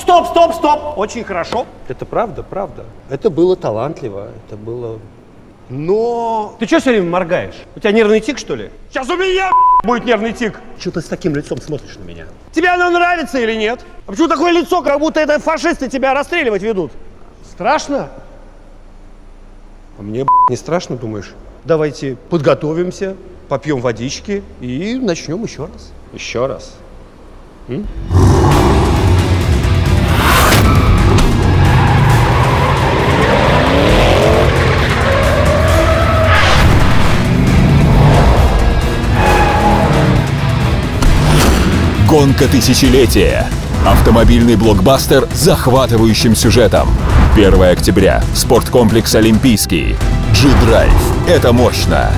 стоп, стоп, стоп. Очень хорошо. Это правда, правда. Это было талантливо, это было... Но... Ты что все время моргаешь? У тебя нервный тик, что ли? Сейчас у меня будет нервный тик. Что ты с таким лицом смотришь на меня? Тебе оно нравится или нет? А почему такое лицо, как будто это фашисты тебя расстреливать ведут? Страшно? А мне не страшно, думаешь? Давайте подготовимся, попьем водички и начнем еще раз. Еще раз. М? Гонка тысячелетия. Автомобильный блокбастер с захватывающим сюжетом. 1 октября. Спорткомплекс «Олимпийский». G-Drive. Это мощно.